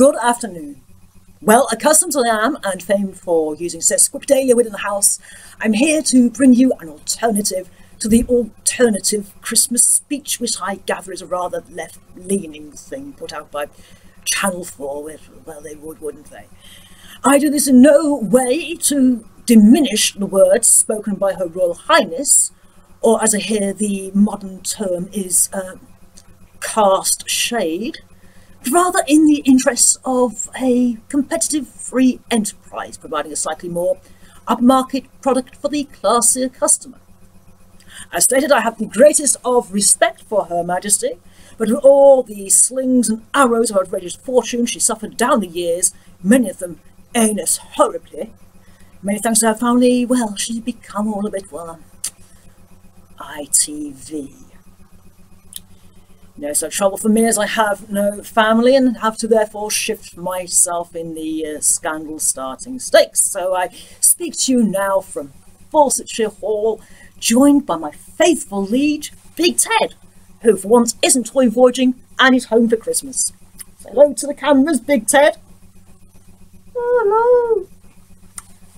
Good afternoon. Well, accustomed as I am and famed for using sesquipedalia within the house, I'm here to bring you an alternative to the alternative Christmas speech, which I gather is a rather left-leaning thing put out by Channel 4, which, well, they would, wouldn't they? I do this in no way to diminish the words spoken by Her Royal Highness, or as I hear the modern term is uh, cast shade, rather in the interests of a competitive free enterprise providing a slightly more upmarket product for the classier customer. As stated, I have the greatest of respect for Her Majesty, but with all the slings and arrows of outrageous fortune she suffered down the years, many of them heinous horribly, many thanks to her family, well, she's become all a bit, well, ITV. No such trouble for me as I have no family and have to therefore shift myself in the uh, scandal starting stakes. So I speak to you now from Fawcettshire Hall, joined by my faithful liege, Big Ted, who for once isn't toy voyaging and is home for Christmas. Say hello to the cameras, Big Ted. Hello.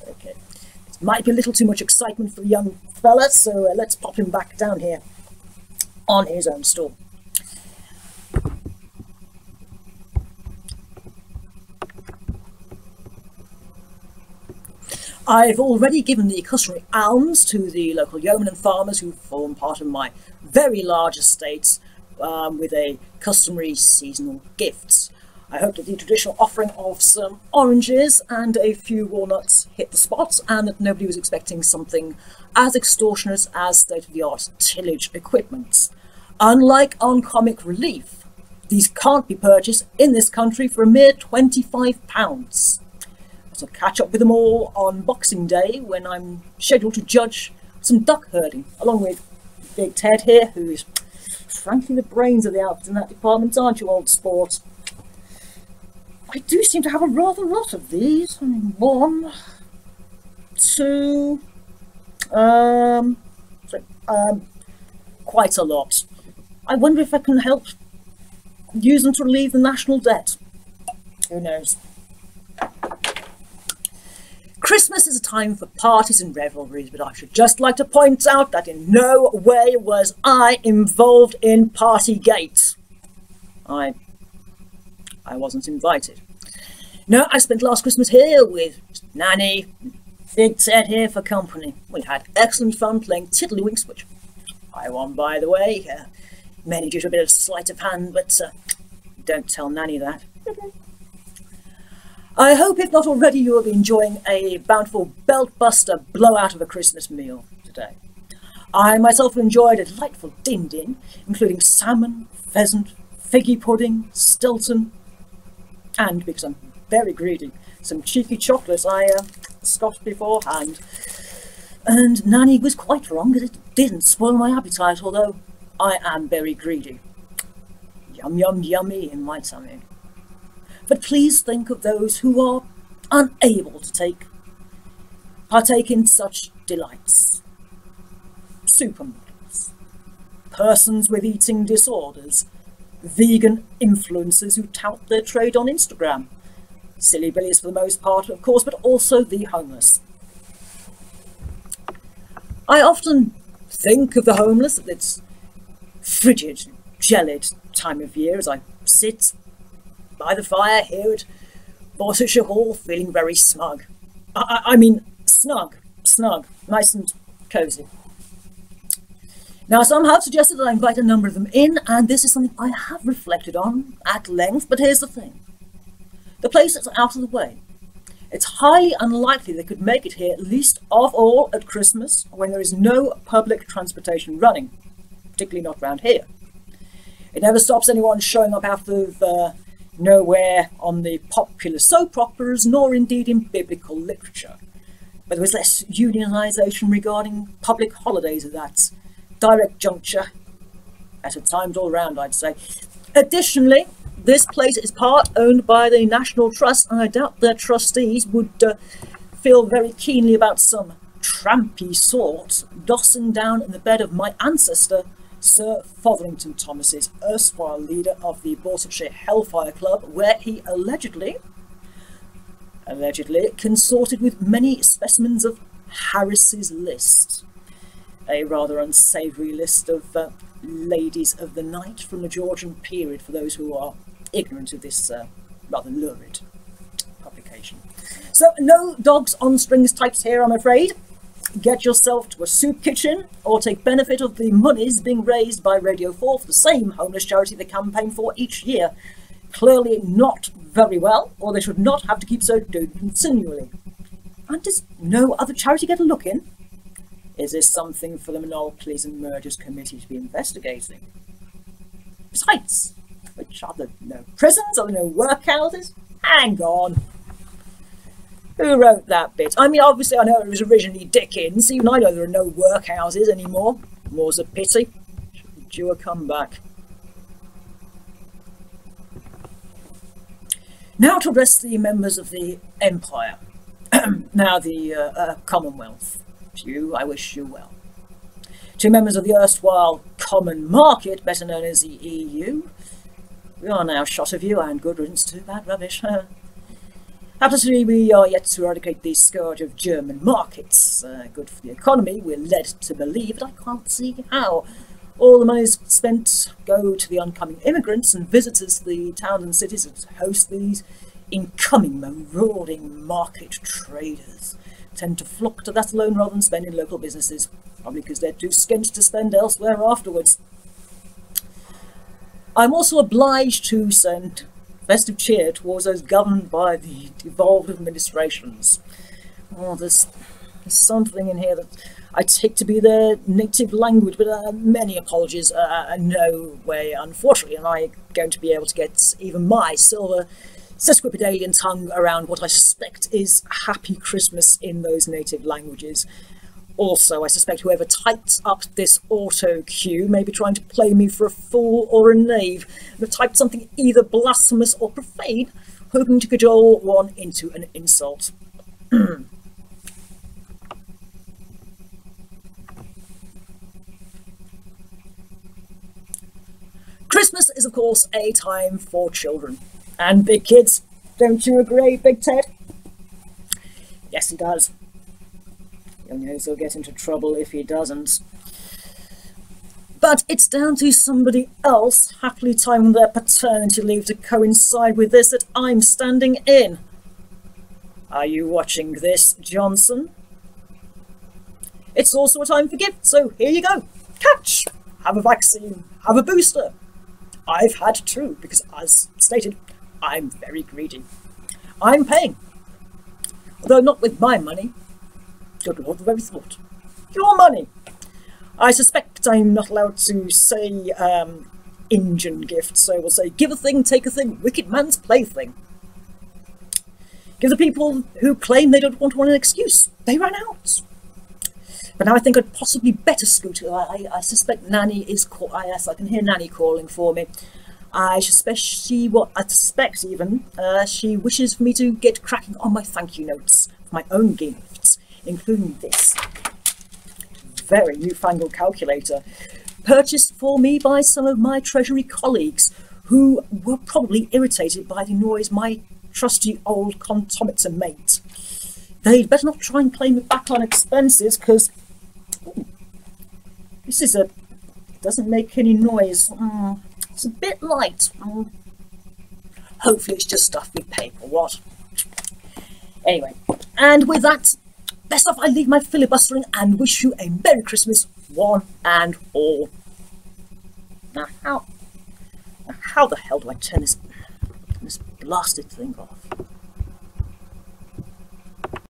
Okay. This might be a little too much excitement for the young fella, so uh, let's pop him back down here on his own stool. I've already given the customary alms to the local yeomen and farmers who form part of my very large estates um, with a customary seasonal gifts. I hope that the traditional offering of some oranges and a few walnuts hit the spot and that nobody was expecting something as extortionate as state-of-the-art tillage equipment. Unlike on Comic Relief, these can't be purchased in this country for a mere £25. So catch up with them all on Boxing Day when I'm scheduled to judge some duck herding, along with Big Ted here, who is frankly the brains of the outfit in that department, aren't you, old sport? I do seem to have a rather lot of these. I mean, one, two, um, sorry, um, quite a lot. I wonder if I can help use them to relieve the national debt. Who knows? Christmas is a time for parties and revelries, but I should just like to point out that in no way was I involved in Partygate. I, I wasn't invited. No, I spent last Christmas here with Nanny, Big Ted here for company. We had excellent fun playing Tiddlywinks, which I won, by the way. Uh, mainly due to a bit of sleight of hand, but uh, don't tell Nanny that. I hope, if not already, you will be enjoying a bountiful belt-buster blowout of a Christmas meal today. I myself enjoyed a delightful din-din, including salmon, pheasant, figgy pudding, stilton, and, because I'm very greedy, some cheeky chocolates I uh, scoffed beforehand. And Nanny was quite wrong that it didn't spoil my appetite, although I am very greedy. Yum, yum, yummy in my tummy. But please think of those who are unable to take partake in such delights. Supermodels, persons with eating disorders, vegan influencers who tout their trade on Instagram, silly billies for the most part, of course, but also the homeless. I often think of the homeless at this frigid, gelid time of year as I sit by the fire here at Fawcettshire Hall, feeling very smug. I, I, I mean, snug, snug, nice and cosy. Now, some have suggested that I invite a number of them in, and this is something I have reflected on at length, but here's the thing. The place is out of the way. It's highly unlikely they could make it here, least of all at Christmas, when there is no public transportation running, particularly not round here. It never stops anyone showing up after of uh, nowhere on the popular soap operas, nor indeed in biblical literature. But there was less unionisation regarding public holidays at that direct juncture, at a times all round, I'd say. Additionally, this place is part owned by the National Trust, and I doubt their trustees would uh, feel very keenly about some trampy sort dossing down in the bed of my ancestor Sir Fotherington Thomas's erstwhile leader of the Borsetshire Hellfire Club, where he allegedly, allegedly consorted with many specimens of Harris's List, a rather unsavoury list of uh, ladies of the night from the Georgian period for those who are ignorant of this uh, rather lurid publication. So, no dogs on strings types here, I'm afraid. Get yourself to a soup kitchen or take benefit of the monies being raised by Radio 4 for the same homeless charity they campaign for each year. Clearly not very well, or they should not have to keep so doing continually. And does no other charity get a look in? Is this something for the Monopolies and Mergers Committee to be investigating? Besides, which are there no prisons? Are there no workhouses? Hang on. Who wrote that bit? I mean, obviously, I know it was originally Dickens. Even I know there are no workhouses anymore. More's a pity. Due a comeback. Now to address the members of the Empire. now the uh, uh, Commonwealth. To you, I wish you well. To members of the erstwhile Common Market, better known as the EU, we are now shot of you and good riddance to bad rubbish. Absolutely, we are yet to eradicate the scourge of German markets. Uh, good for the economy, we're led to believe, but I can't see how. All the money spent go to the oncoming immigrants and visitors to the towns and cities that host these incoming marauding market traders. Tend to flock to that alone rather than spend in local businesses, probably because they're too skint to spend elsewhere afterwards. I'm also obliged to send festive cheer towards those governed by the devolved administrations. Oh, there's, there's something in here that I take to be their native language, but uh, many apologies. Uh, uh no way, unfortunately, am I going to be able to get even my silver sesquipedalian tongue around what I suspect is Happy Christmas in those native languages. Also, I suspect whoever typed up this auto cue may be trying to play me for a fool or a knave, and have typed something either blasphemous or profane, hoping to cajole one into an insult. Christmas is, of course, a time for children. And big kids. Don't you agree, Big Ted? Yes, he does. He'll get into trouble if he doesn't. But it's down to somebody else happily timing their paternity leave to coincide with this that I'm standing in. Are you watching this, Johnson? It's also a time for gifts, so here you go. Catch! Have a vaccine. Have a booster. I've had two, because as stated, I'm very greedy. I'm paying. Although not with my money, Good Lord, very thought. Your money! I suspect I'm not allowed to say um, Injun gift, so we'll say give a thing, take a thing, wicked man's plaything. Give the people who claim they don't want one an excuse. They ran out. But now I think I'd possibly better scoot. I, I suspect Nanny is call. Ah, yes, I can hear Nanny calling for me. I suspect she, what I suspect even, uh, she wishes for me to get cracking on my thank you notes for my own gifts including this very newfangled calculator, purchased for me by some of my Treasury colleagues who were probably irritated by the noise my trusty old comptometer made. They'd better not try and claim it back on expenses, because this is a doesn't make any noise. Mm, it's a bit light. Mm. Hopefully it's just stuff pay for what. Anyway, and with that, Best off I leave my filibustering and wish you a Merry Christmas, one and all. Now how, now how the hell do I turn this, this blasted thing off?